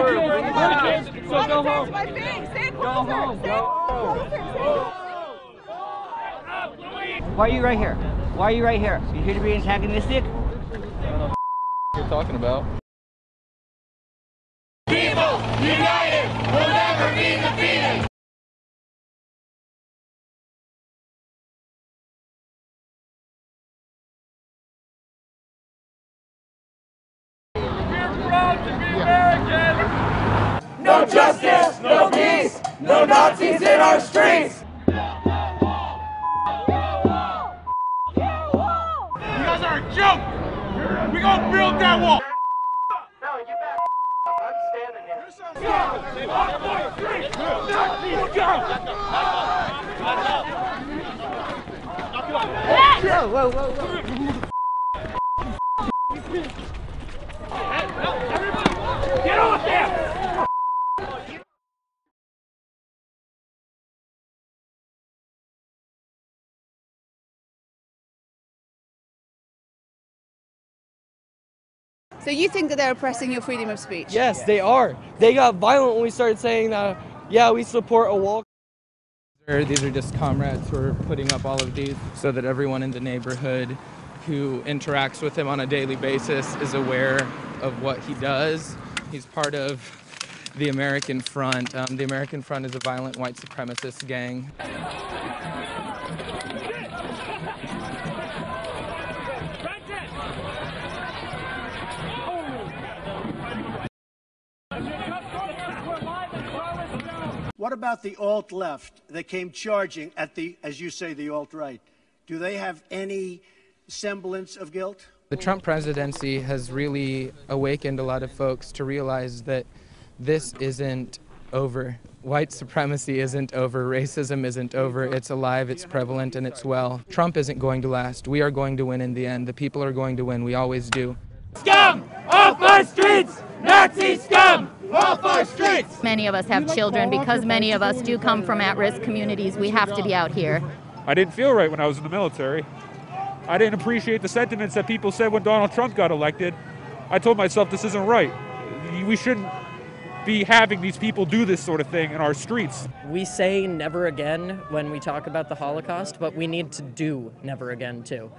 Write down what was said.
So go home. my face. Say Go home. Go. Why are you right here? Why are you right here? You here to be antagonistic? You're talking about. No justice, no peace, no Nazis in our streets. You guys are a joke! We gonna build that wall! No, you back! I'm standing here! Everybody! Get off there! So you think that they're oppressing your freedom of speech? Yes, they are. They got violent when we started saying that, yeah, we support a wall. These are just comrades who are putting up all of these so that everyone in the neighborhood who interacts with him on a daily basis is aware of what he does. He's part of the American Front. Um, the American Front is a violent white supremacist gang. What about the alt left that came charging at the, as you say, the alt right? Do they have any semblance of guilt? The Trump presidency has really awakened a lot of folks to realize that this isn't over. White supremacy isn't over. Racism isn't over. It's alive, it's prevalent, and it's well. Trump isn't going to last. We are going to win in the end. The people are going to win. We always do. Scum off my streets! Nazi scum off our streets! Many of us have children because many of us do come from at risk communities. We have to be out here. I didn't feel right when I was in the military. I didn't appreciate the sentiments that people said when Donald Trump got elected. I told myself this isn't right. We shouldn't be having these people do this sort of thing in our streets. We say never again when we talk about the Holocaust, but we need to do never again too.